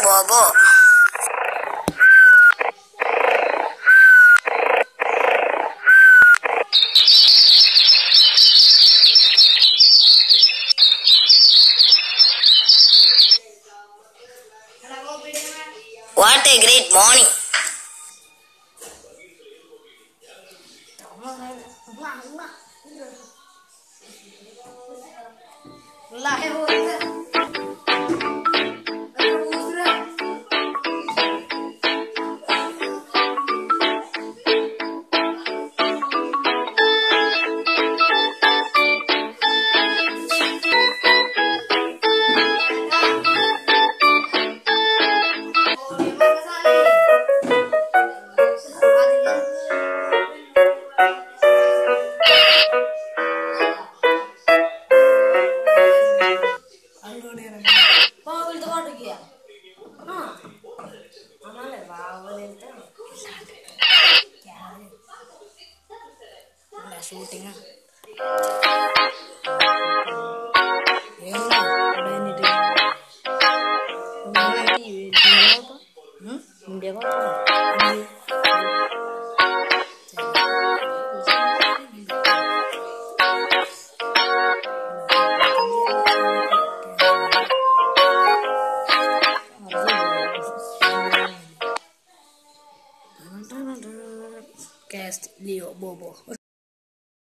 bobo. What a great morning. పాటుకి అనాలే బావులు వెళ్తే shooting Cast Leo Bobo.